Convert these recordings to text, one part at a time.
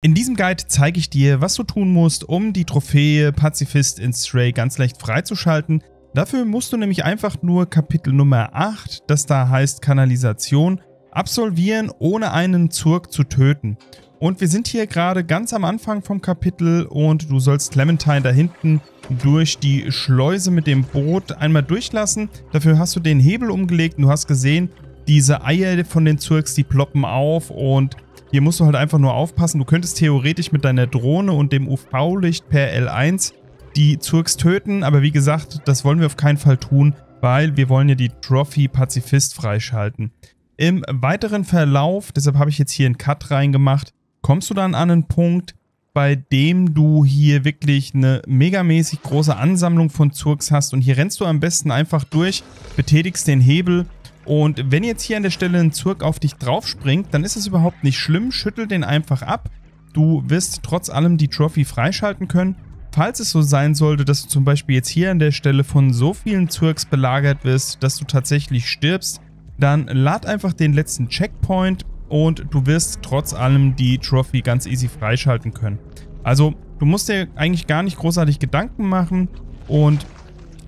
In diesem Guide zeige ich dir, was du tun musst, um die Trophäe Pazifist in Stray ganz leicht freizuschalten. Dafür musst du nämlich einfach nur Kapitel Nummer 8, das da heißt Kanalisation, absolvieren, ohne einen Zurg zu töten. Und wir sind hier gerade ganz am Anfang vom Kapitel und du sollst Clementine da hinten durch die Schleuse mit dem Boot einmal durchlassen. Dafür hast du den Hebel umgelegt und du hast gesehen, diese Eier von den Zurgs, die ploppen auf und hier musst du halt einfach nur aufpassen. Du könntest theoretisch mit deiner Drohne und dem UV-Licht per L1 die Zurks töten, aber wie gesagt, das wollen wir auf keinen Fall tun, weil wir wollen ja die Trophy Pazifist freischalten. Im weiteren Verlauf, deshalb habe ich jetzt hier einen Cut reingemacht, kommst du dann an einen Punkt, bei dem du hier wirklich eine megamäßig große Ansammlung von Zurks hast und hier rennst du am besten einfach durch, betätigst den Hebel und wenn jetzt hier an der Stelle ein Zurg auf dich draufspringt, dann ist es überhaupt nicht schlimm. Schüttel den einfach ab. Du wirst trotz allem die Trophy freischalten können. Falls es so sein sollte, dass du zum Beispiel jetzt hier an der Stelle von so vielen Zurgs belagert wirst, dass du tatsächlich stirbst, dann lad einfach den letzten Checkpoint und du wirst trotz allem die Trophy ganz easy freischalten können. Also du musst dir eigentlich gar nicht großartig Gedanken machen und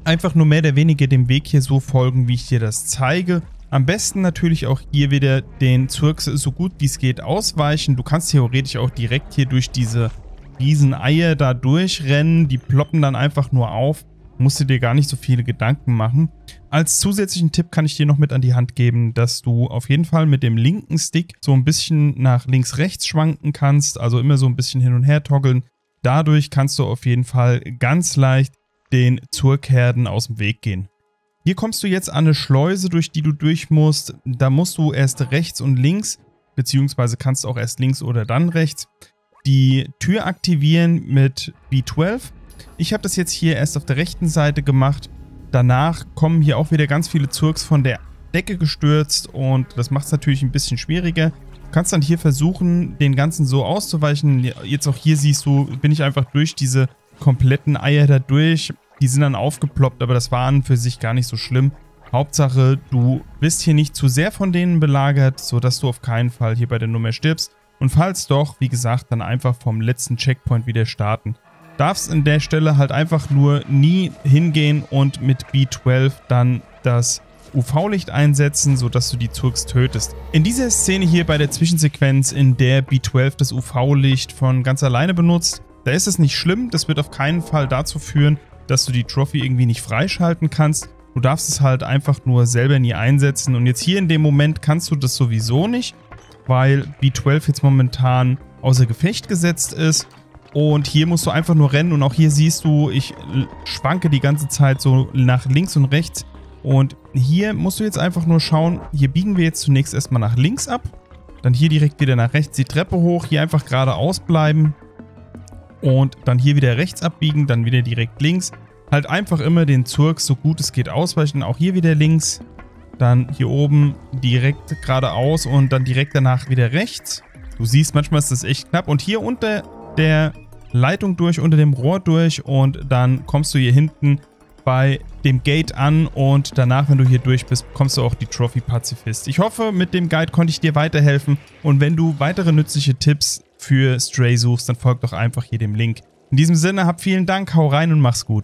einfach nur mehr oder weniger dem Weg hier so folgen, wie ich dir das zeige. Am besten natürlich auch hier wieder den Zurks so gut wie es geht ausweichen. Du kannst theoretisch auch direkt hier durch diese riesen Eier da durchrennen. Die ploppen dann einfach nur auf. Musst du dir gar nicht so viele Gedanken machen. Als zusätzlichen Tipp kann ich dir noch mit an die Hand geben, dass du auf jeden Fall mit dem linken Stick so ein bisschen nach links-rechts schwanken kannst. Also immer so ein bisschen hin und her toggeln. Dadurch kannst du auf jeden Fall ganz leicht den Zurkerden aus dem Weg gehen. Hier kommst du jetzt an eine Schleuse, durch die du durch musst. Da musst du erst rechts und links, beziehungsweise kannst du auch erst links oder dann rechts, die Tür aktivieren mit B12. Ich habe das jetzt hier erst auf der rechten Seite gemacht. Danach kommen hier auch wieder ganz viele Zurks von der Decke gestürzt und das macht es natürlich ein bisschen schwieriger. Du kannst dann hier versuchen, den ganzen so auszuweichen. Jetzt auch hier siehst du, bin ich einfach durch diese kompletten Eier da durch. Die sind dann aufgeploppt, aber das war an für sich gar nicht so schlimm. Hauptsache, du bist hier nicht zu sehr von denen belagert, sodass du auf keinen Fall hier bei der Nummer stirbst. Und falls doch, wie gesagt, dann einfach vom letzten Checkpoint wieder starten. Darfst an der Stelle halt einfach nur nie hingehen und mit B12 dann das UV-Licht einsetzen, sodass du die Zurks tötest. In dieser Szene hier bei der Zwischensequenz, in der B12 das UV-Licht von ganz alleine benutzt, da ist es nicht schlimm, das wird auf keinen Fall dazu führen, dass du die Trophy irgendwie nicht freischalten kannst. Du darfst es halt einfach nur selber nie einsetzen. Und jetzt hier in dem Moment kannst du das sowieso nicht, weil B12 jetzt momentan außer Gefecht gesetzt ist. Und hier musst du einfach nur rennen. Und auch hier siehst du, ich schwanke die ganze Zeit so nach links und rechts. Und hier musst du jetzt einfach nur schauen, hier biegen wir jetzt zunächst erstmal nach links ab, dann hier direkt wieder nach rechts die Treppe hoch, hier einfach geradeaus bleiben und dann hier wieder rechts abbiegen, dann wieder direkt links. Halt einfach immer den Zurk so gut es geht ausweichen. Auch hier wieder links. Dann hier oben direkt geradeaus und dann direkt danach wieder rechts. Du siehst, manchmal ist das echt knapp. Und hier unter der Leitung durch, unter dem Rohr durch und dann kommst du hier hinten bei dem Gate an und danach, wenn du hier durch bist, bekommst du auch die Trophy Pazifist. Ich hoffe, mit dem Guide konnte ich dir weiterhelfen und wenn du weitere nützliche Tipps für Stray suchst, dann folg doch einfach hier dem Link. In diesem Sinne, hab vielen Dank, hau rein und mach's gut.